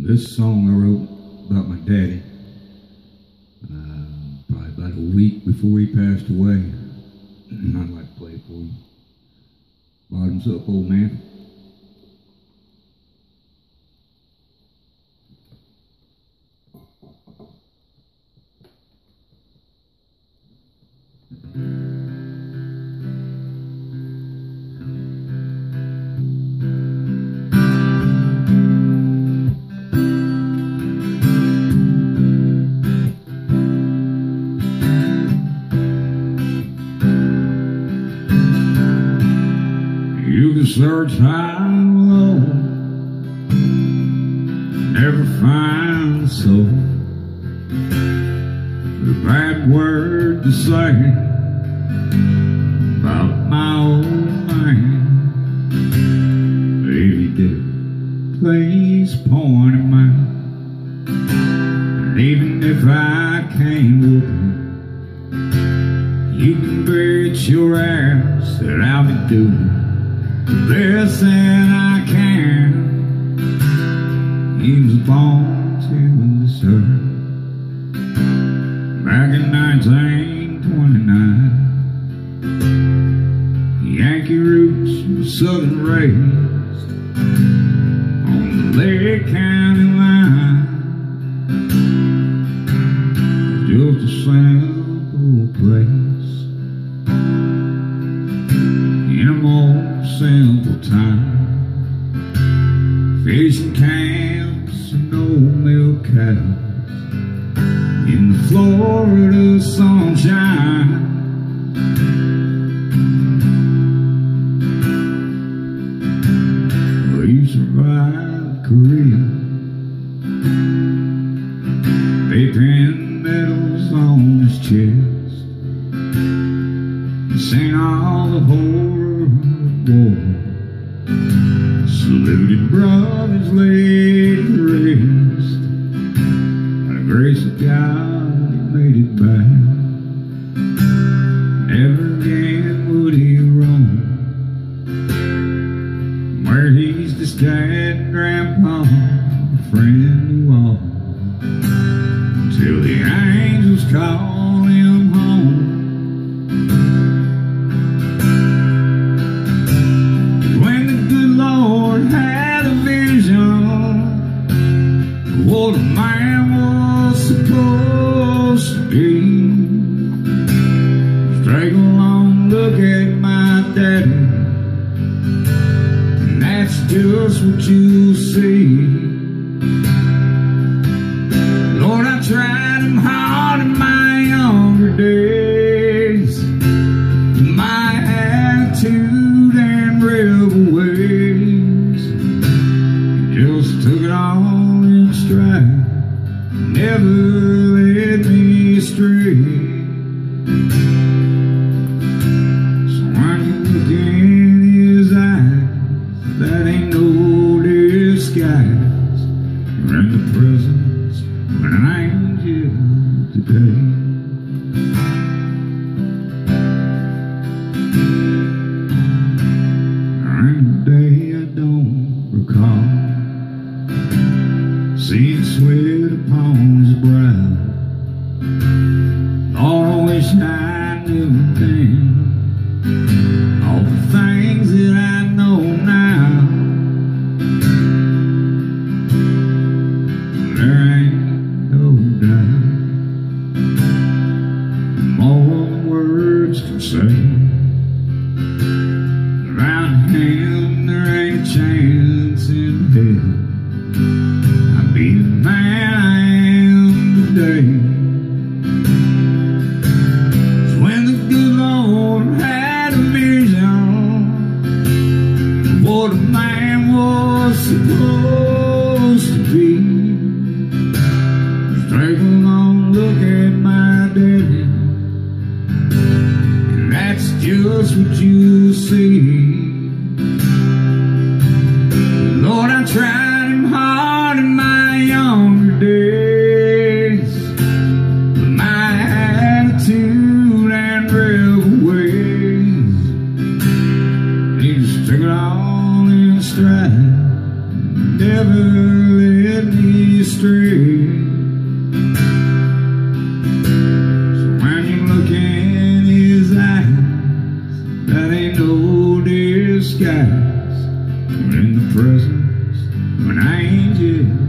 This song I wrote about my daddy. Uh, probably about a week before he passed away. I'd like to play it for you. Bottoms up, old man. You can search high and low, never find the soul. The bad word to say about my old man. Baby, did please point him out. And even if I can't him, you can bet your ass that I'll be doing best that I can. He was born to serve back in 1929. Yankee roots, southern raised on the Lake County line. Just a simple Camps and old milk cows in the Florida sunshine. We survived Korea. They pinned medals on his chest. Seen all the horror war. Saluted brothers laid to rest. By the grace of God, he made it back. Never again would he roam. Where he's to stand, grandpa, a friend you all. Till the angels call be. Take a long look at my daddy, and that's just what you see. Lord, I tried him hard in my younger days. My attitude and rebel ways just took it all in stride. Never me. So when you look in his eyes, that ain't no disguise. You're in the presence of an angel today. And day I don't recall seeing sweat upon his brow. Wish I knew see. Lord, I tried him hard in my younger days. But my attitude and rebel ways, he just took it all in stride. never led me astray. Presence of an angel